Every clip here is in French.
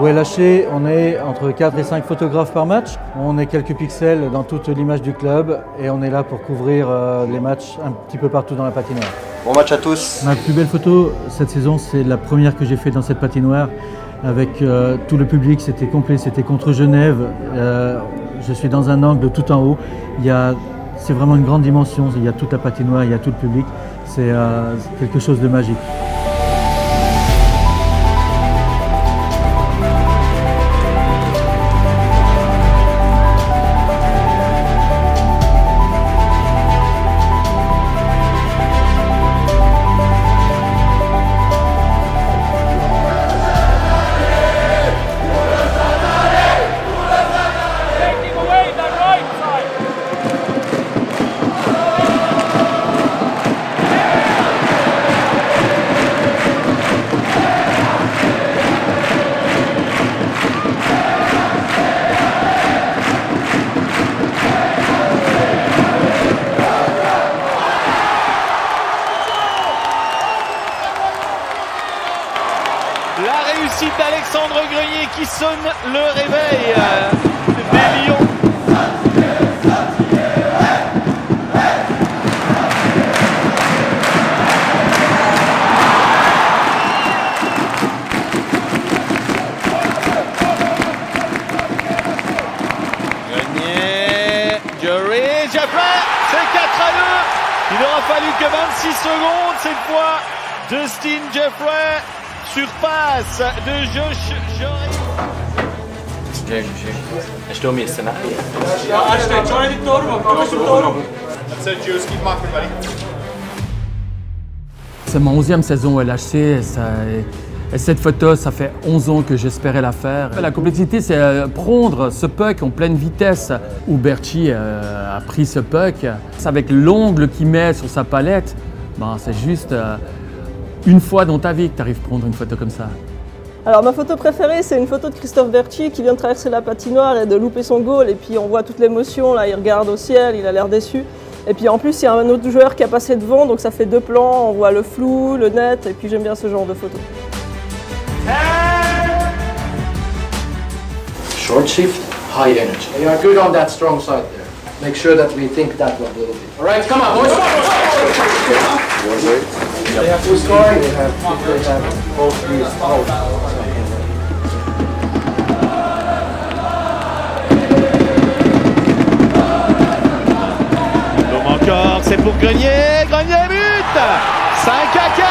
Au LHC, on est entre 4 et 5 photographes par match. On est quelques pixels dans toute l'image du club et on est là pour couvrir euh, les matchs un petit peu partout dans la patinoire. Bon match à tous. Ma plus belle photo cette saison, c'est la première que j'ai faite dans cette patinoire avec euh, tout le public. C'était complet, c'était contre Genève. Euh, je suis dans un angle tout en haut. C'est vraiment une grande dimension. Il y a toute la patinoire, il y a tout le public. C'est quelque chose de magique. Réussite d'Alexandre Grenier qui sonne le réveil des Lions. Grenier, Jerry, Jeffrey, c'est 4 à 2. Il aura fallu que 26 secondes cette fois. Justin Jeffrey sur passe de Josh Jory. Förstår mig scenario. C'est mon 11e saison au LHC et, ça- et cette photo, ça fait 11 ans que j'espérais la faire. La complexité, c'est euh, prendre ce puck en pleine vitesse où Berchi euh, a pris ce puck. Avec l'ongle qu'il met sur sa palette, ben, c'est juste euh, une fois dans ta vie que tu arrives à prendre une photo comme ça. Alors ma photo préférée, c'est une photo de Christophe Berchi qui vient de traverser la patinoire et de louper son goal. Et puis on voit toute l'émotion, là il regarde au ciel, il a l'air déçu. Et puis en plus il y a un autre joueur qui a passé devant, donc ça fait deux plans, on voit le flou, le net, et puis j'aime bien ce genre de photo. Short shift, high energy. You are good on that strong side there. Make sure that we think that one a little bit. All right, come on, boys. They have to score. They have, they have both these out. Donc encore, c'est pour Grenier. Grenier but 5 à 4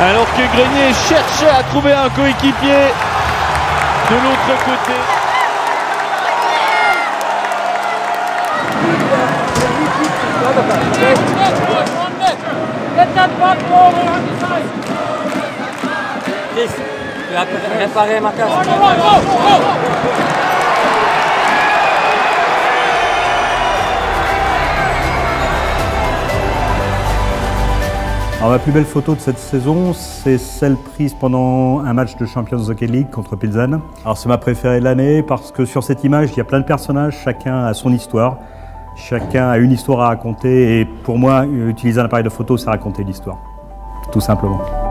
Alors que Grenier cherchait à trouver un coéquipier de l'autre côté. Réparer ma case. Alors, ma plus belle photo de cette saison, c'est celle prise pendant un match de Champions Hockey League contre Pilsen. Alors c'est ma préférée de l'année parce que sur cette image, il y a plein de personnages, chacun a son histoire, chacun a une histoire à raconter et pour moi, utiliser un appareil de photo, c'est raconter l'histoire, tout simplement.